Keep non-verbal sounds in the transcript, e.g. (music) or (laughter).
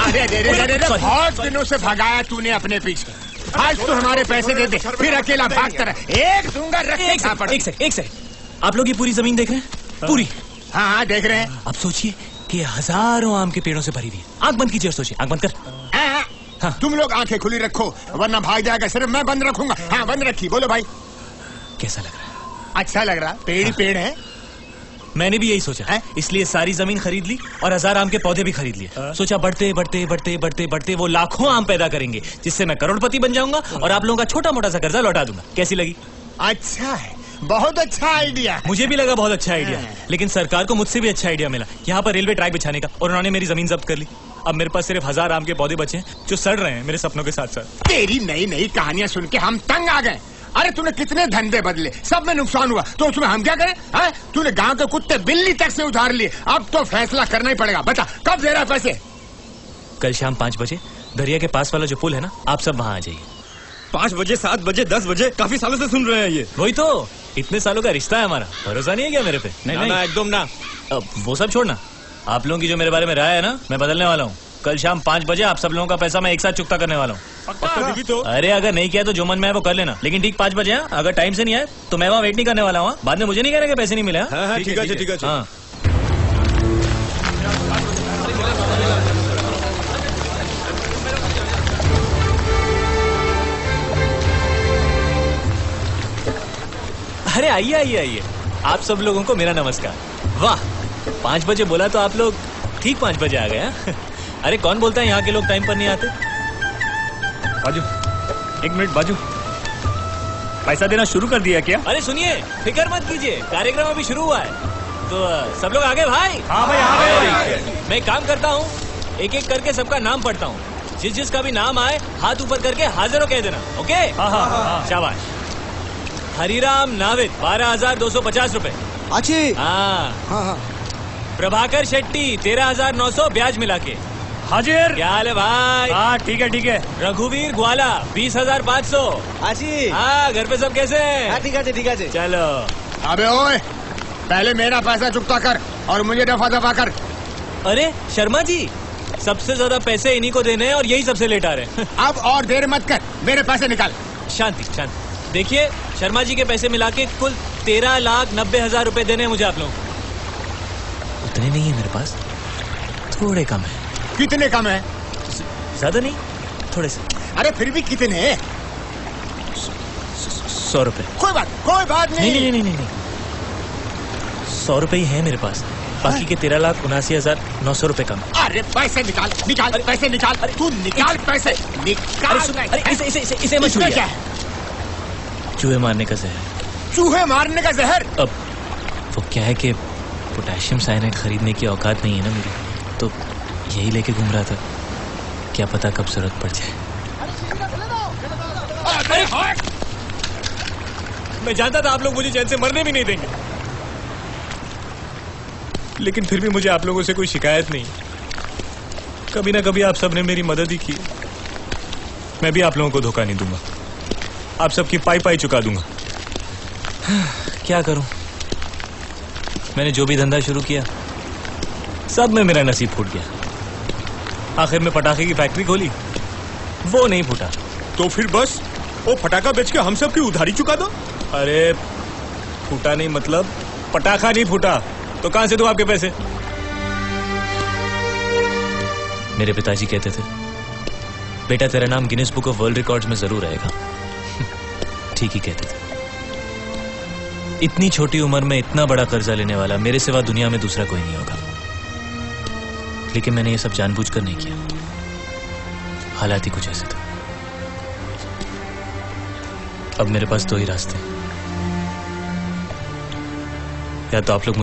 अरे, अरे, Sorry, बहुत दिनों से भगाया तूने अपने पीछे। आज तू हमारे पैसे दे दे फिर अकेला भागता रहे एक दूँगा रख एक सेकंड एक सेकंड एक सेकंड। आप लोग ये पूरी ज़मीन देख रहे हैं? पूरी? हाँ हाँ देख रहे हैं। अब सोचिए कि हज़ारों आम के पेड़ों से भरी हुई है। आँख बंद कीजिए और सोचिए। आँख बंद कर। हाँ, हाँ। हाँ। तुम लोग आँखें खुली रखो वरना भाग जाएगा सिर्फ़ मैं बंद रखूँगा। हाँ बंद रखी बोलो भाई। कैसा लग रहा है? अच्छा लग रहा पेड़ ही पेड़ है। मैंने भी यही सोचा। है? इसलिए सारी ज़मीन खरीद ली और हज़ार आम के पौधे भी खरीद लिए। सोचा बढ़ते बढ़ते बढ़ते बढ़ते बढ़ते वो लाखों आम पैदा करेंगे जिससे मैं करोड़पति बन जाऊँगा और आप लोगों का छोटा मोटा सा कर्जा लौटा दूँगा। कैसी लगी? अच्छा है। बहुत अच्छा आइडिया मुझे भी लगा बहुत अच्छा आइडिया हाँ। लेकिन सरकार को मुझसे भी अच्छा आइडिया मिला। यहाँ पर रेलवे ट्रैक बिछाने का और उन्होंने मेरी ज़मीन जब्त कर ली। अब मेरे पास सिर्फ़ हज़ार आम के पौधे बचे हैं जो सड़ रहे हैं मेरे सपनों के साथ साथ तेरी नई नई कहानियाँ सुन के हम तंग आ गए। अरे तूने कितने धंधे बदले? सब में नुकसान हुआ। तो उसमें हम क्या करें हाँ? तूने गाँव के कुत्ते बिल्ली तक से उधार लिए। अब तो फैसला करना ही पड़ेगा। बता कब दे रहा है पैसे? कल शाम पाँच बजे। दरिया के पास वाला जो पुल है ना आप सब वहाँ आ जाइए। पाँच बजे सात बजे दस बजे काफ़ी सालों से सुन रहे हैं ये। वही तो। इतने सालों का रिश्ता है हमारा। भरोसा नहीं है क्या मेरे पे? नहीं ना, ना, एकदम ना। अब वो सब छोड़ना। आप लोगों की जो मेरे बारे में राय है ना मैं बदलने वाला हूँ। कल शाम पाँच बजे आप सब लोगों का पैसा मैं एक साथ चुकता करने वाला हूँ तो अरे अगर नहीं किया तो जो मन में है वो कर लेना लेकिन ठीक पाँच बजे हाँ? अगर टाइम से नहीं आए तो मैं वहाँ वेट नहीं करने वाला हूँ हाँ? बाद में मुझे नहीं कहना कि पैसे नहीं मिले हाँ? हाँ, ठीक है, ठीक है, हाँ अरे आइए आइए आइए आप सब लोगों को मेरा नमस्कार वाह पाँच बजे बोला तो आप लोग ठीक पाँच बजे आ गए हाँ? अरे कौन बोलता है यहाँ के लोग टाइम पर नहीं आते? बाजू। एक मिनट बाजू। पैसा देना शुरू कर दिया क्या? अरे सुनिए फ़िक्र मत कीजिए कार्यक्रम अभी शुरू हुआ है। तो सब लोग आगे भाई। हाँ भाई हाँ भाई। मैं काम करता हूँ एक एक करके सबका नाम पढ़ता हूँ। जिस जिसका भी नाम आए हाथ ऊपर करके हाजिर हो कह देना ओके? हाँ हाँ हाँ। शाबाश। हरिराम नाविद बारह हज़ार दो सौ पचास रूपए। अच्छी। हाँ। हाँ हाँ। प्रभाकर शेट्टी तेरह हज़ार नौ सौ ब्याज मिला के। हाजिर। क्या हाल है भाई? हाँ ठीक है ठीक है। रघुवीर ग्वाला बीस हज़ार पाँच सौ। अच्छी हाँ घर पे सब कैसे हैं? हाँ ठीक है ठीक है चलो। अबे ओए पहले मेरा पैसा चुकता कर और मुझे दफ़ा दफ़ा कर। अरे शर्मा जी सबसे ज़्यादा पैसे इन्हीं को देने हैं और यही सबसे लेट आ रहे हैं। अब और देर मत कर मेरे पैसे निकाल। शांति शांति। देखिए शर्मा जी के पैसे मिला के कुल तेरह लाख नब्बे हज़ार रूपए देने हैं मुझे आप लोगों को। उतने नहीं है मेरे पास थोड़े कम है। कितने कम है? ज़्यादा नहीं थोड़े से। अरे फिर भी कितने? सौ रुपए। कोई बात कोई बात नहीं नहीं। नहीं नहीं सौ रुपए ही है मेरे पास। बाकी के तेरह लाख उनासी हज़ार नौ सौ रुपए कम। अरे पैसे निकाल निकाल अरे, पैसे निकाल। अरे, तू निकाल पैसे। निकाल सुन अरे इसे इसे इसे, इसे मत क्या है चूहे मारने का जहर। चूहे मारने का जहर? अब वो क्या है कि पोटेशियम साइनाइड खरीदने की औकात नहीं है ना मेरी? तो यही लेके घूम रहा था। क्या पता कब ज़रूरत पड़ जाए। अरे मैं जानता था आप लोग मुझे चैन से मरने भी नहीं देंगे। लेकिन फिर भी मुझे आप लोगों से कोई शिकायत नहीं। कभी ना कभी आप सबने मेरी मदद ही की। मैं भी आप लोगों को धोखा नहीं दूँगा। आप सबकी पाई पाई चुका दूँगा। क्या करूँ? मैंने जो भी धंधा शुरू किया सब में मेरा नसीब फूट गया। आखिर में पटाखे की फैक्ट्री खोली। वो नहीं फूटा। तो फिर बस वो फटाका बेच के हम सब की उधारी चुका दो। अरे फूटा नहीं मतलब पटाखा नहीं फूटा। तो कहाँ से दूँ आपके पैसे? मेरे पिताजी कहते थे बेटा तेरा नाम Guinness Book of World Records में ज़रूर आएगा। (laughs) ठीक ही कहते थे। इतनी छोटी उम्र में इतना बड़ा कर्जा लेने वाला मेरे सिवा दुनिया में दूसरा कोई नहीं होगा। लेकिन मैंने ये सब जानबूझकर नहीं किया हालात ही कुछ ऐसे थे अब मेरे पास दो ही रास्ते हैं। या तो आप लोग